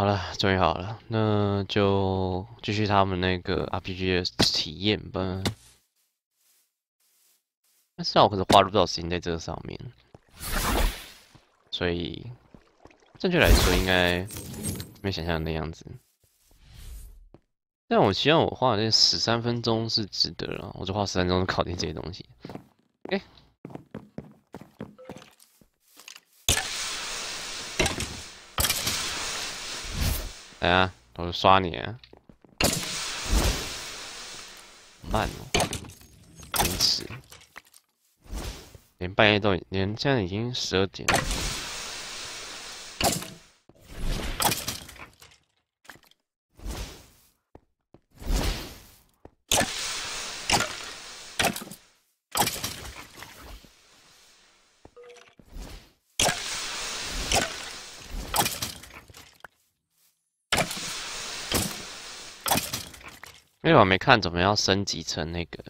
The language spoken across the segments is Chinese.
好了，终于好了，那就继续他们那个 RPG 的体验吧。但是我可是花了不少时间在这个上面，所以正确来说应该没想象的那样子。但我希望我花的那十三分钟是值得了，我就花十三分钟搞定这些东西。哎。来啊！我刷你！慢哦，真是。连半夜都连现在已经十二点了。因为我没看怎么样升级成那个。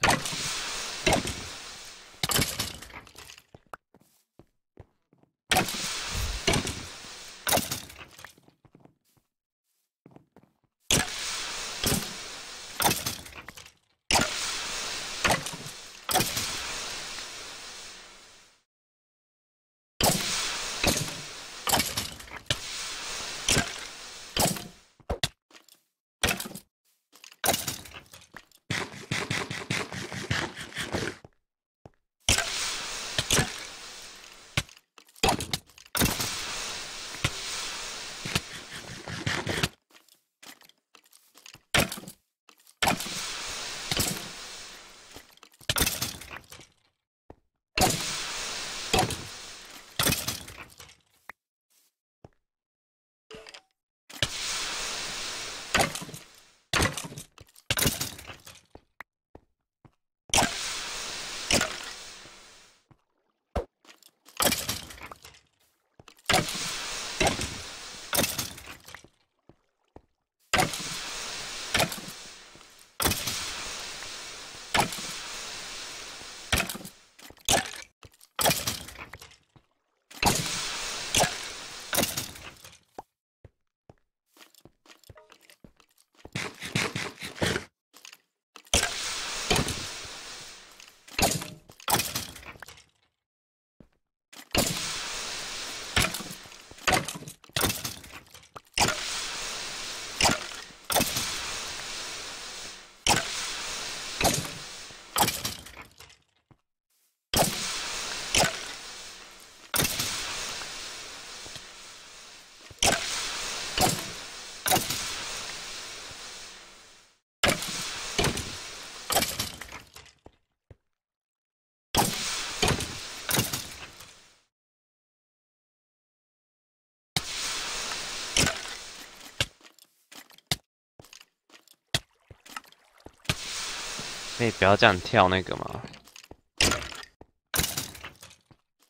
可以不要这样跳那个吗？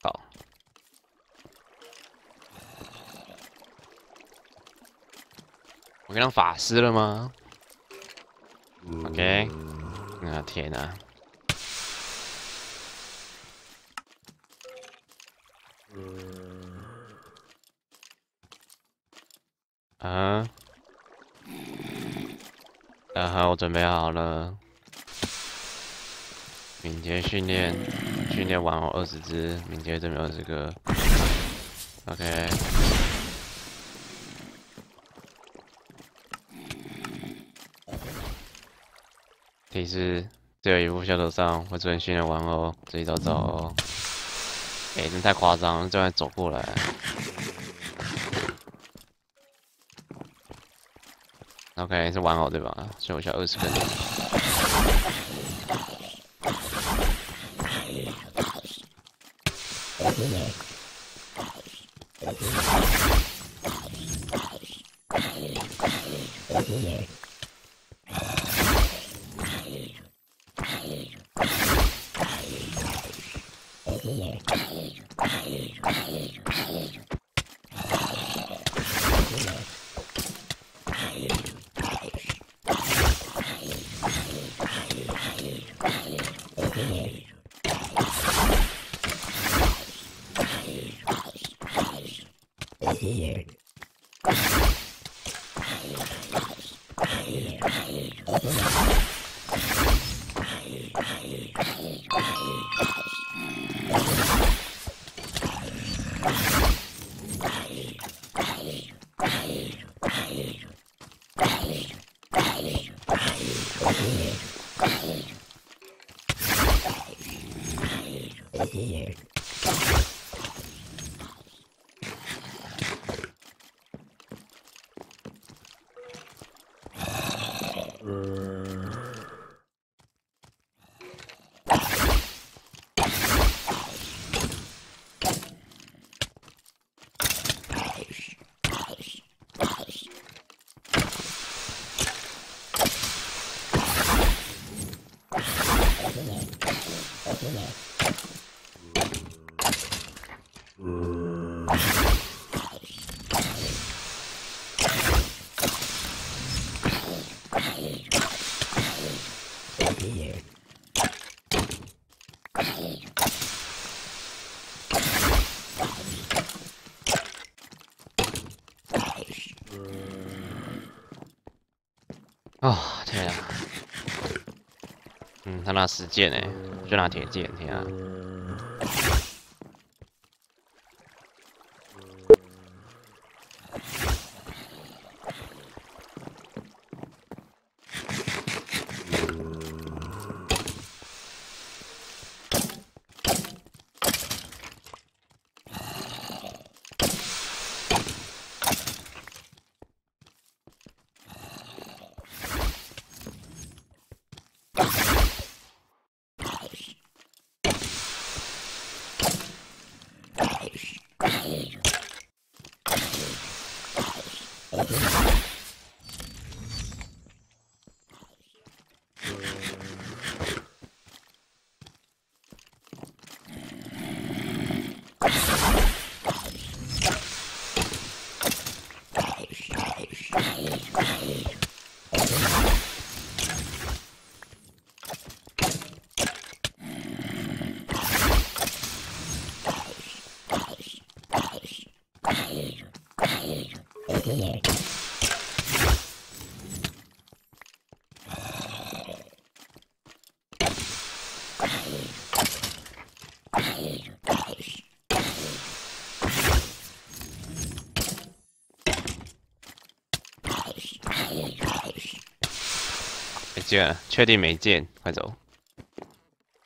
好，我变成法师了吗？OK，啊天哪！啊，啊哈，我准备好了。敏捷训练，训练完后二十只，敏捷证明二十个。OK。提示：只有一副小手上会出现训练玩偶自己找找哦。哎，真太夸张了，这样走过来。OK，是玩偶对吧？所以我需要二十个。Yeah. Ay, ay, ay, ay, ay. 嗯，他拿石剑哎，我就拿铁剑，天啊！没见，确定没见，快走。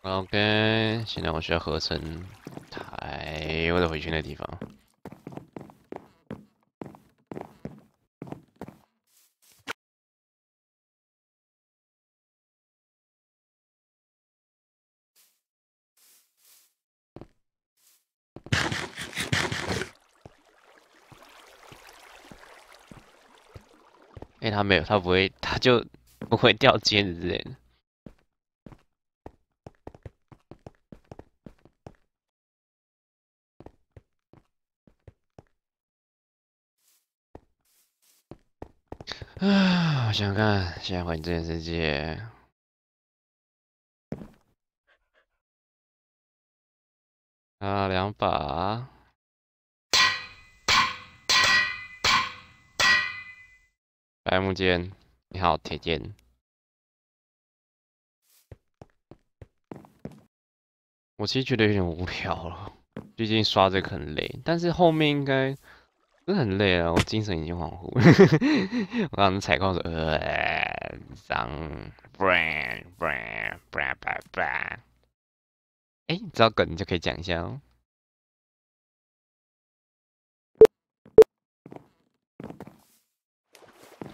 OK，现在我需要合成台，我得回去那地方。哎，他没有，他不会，他就不会掉尖子之类的。啊，我想想看，现在环境世界，啊，两把。白木剑，你好，铁剑。我其实觉得有点无聊了，最近刷这个很累，但是后面应该不是很累啊，我精神已经恍惚。我刚刚采矿说，呃，脏，brand brand brand brand。哎，知道梗你就可以讲一下哦。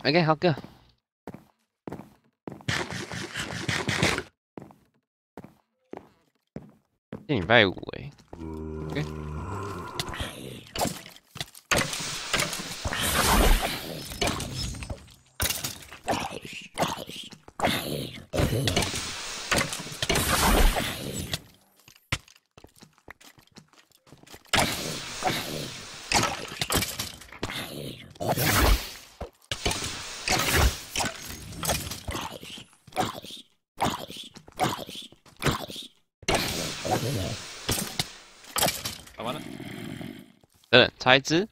OK，好哥。礼拜五哎。嗯，猜字。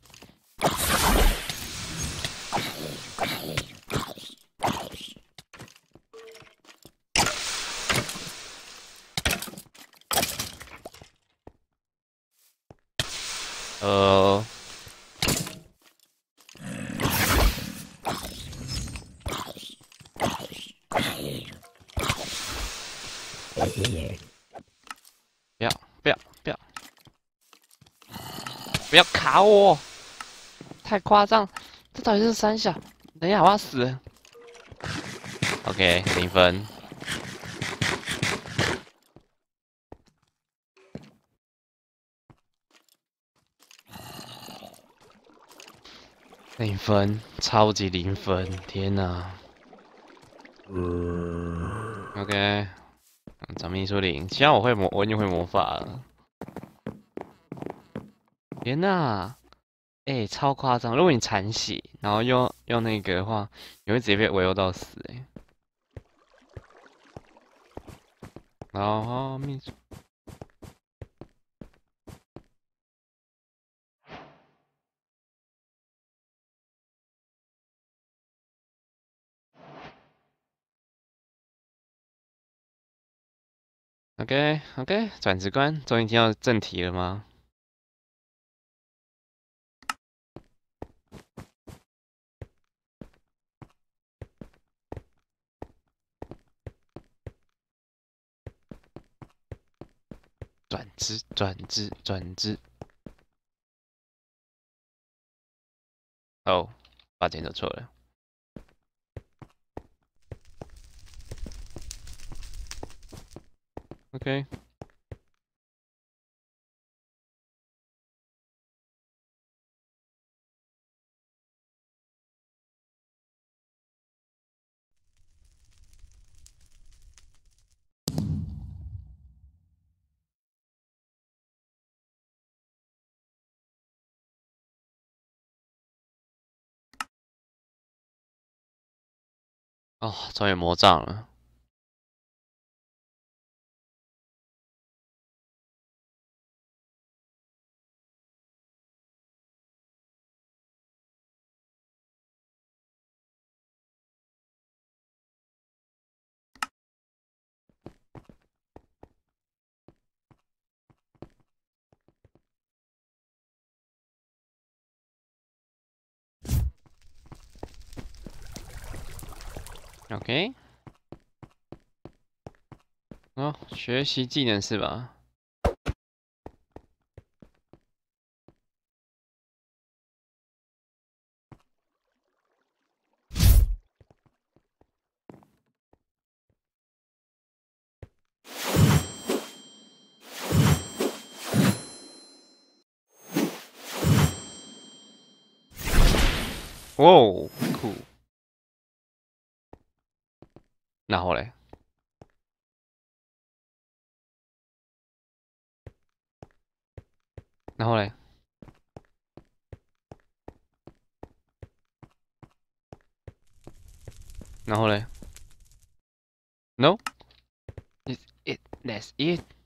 呃。要卡我！太夸张！这到底是三下？等一下我要死！OK，零分。零分，超级零分！天哪！OK，长命书零，希望我会魔，我已经会魔法了。天哪！哎，超夸张！如果你残血，然后用用那个的话，你会直接被围殴到死哎。然后秘书。OK OK，转职官，终于听到正题了吗？转职，转职，转职。哦，把键走错了。OK。哦，终于魔杖了。OK，哦，学习技能是吧？哦，酷。然后嘞，然后嘞，然后嘞，No，is it that's it。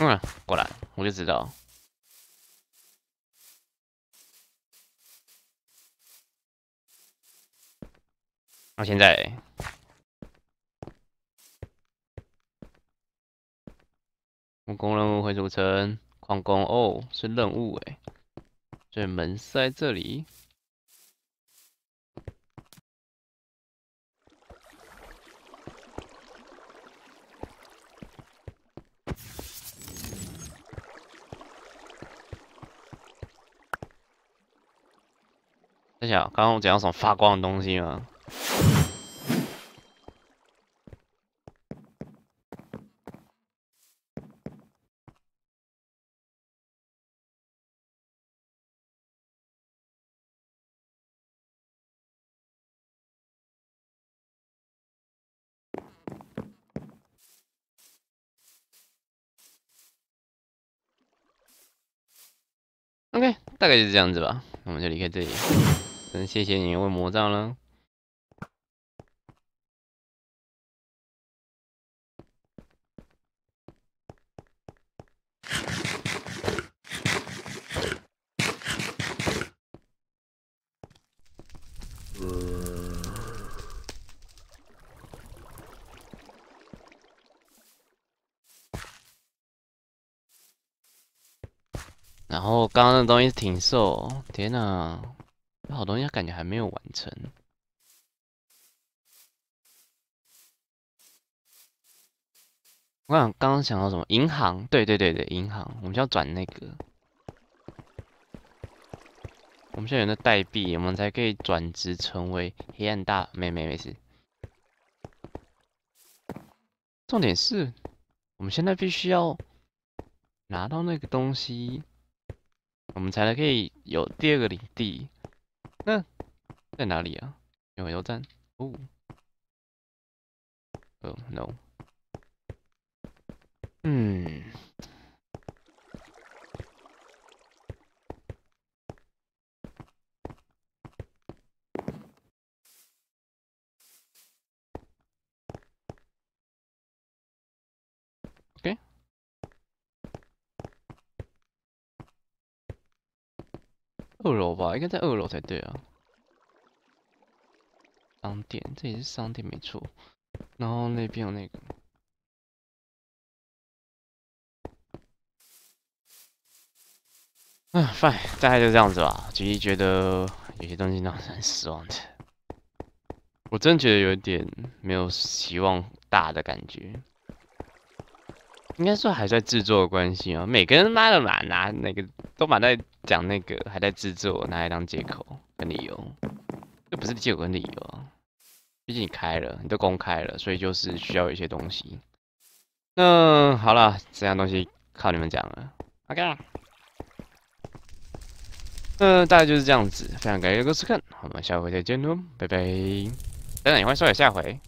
嗯，过来，我就知道。那现在，木工任务会组成矿工哦，是任务哎，所以门塞这里。刚刚我讲到什么发光的东西吗？OK，大概就是这样子吧，我们就离开这里。真谢谢你，为魔杖了。然后刚刚那东西挺瘦，天呐。有好东西感觉还没有完成。我想刚刚想到什么？银行？对对对对，银行，我们要转那个。我们现在有那代币，我们才可以转职成为黑暗大。没没没事。重点是，我们现在必须要拿到那个东西，我们才能可以有第二个领地。在哪里啊？有油站？哦，哦，no。嗯。二楼吧，应该在二楼才对啊。商店，这也是商店没错。然后那边有那个。嗯，fine，大概就这样子吧。其实觉得有些东西让人很失望的，我真觉得有点没有希望大的感觉。应该说还在制作的关系啊，每个人妈的嘛拿那个都满在讲那个还在制作，拿来当借口跟理由，这不是借口跟理由啊。毕竟你开了，你都公开了，所以就是需要一些东西。嗯好了，这样东西靠你们讲了。OK。那，大概就是这样子，非常感谢各位收看，我们下回再见喽，拜拜。等等，你会说有下回。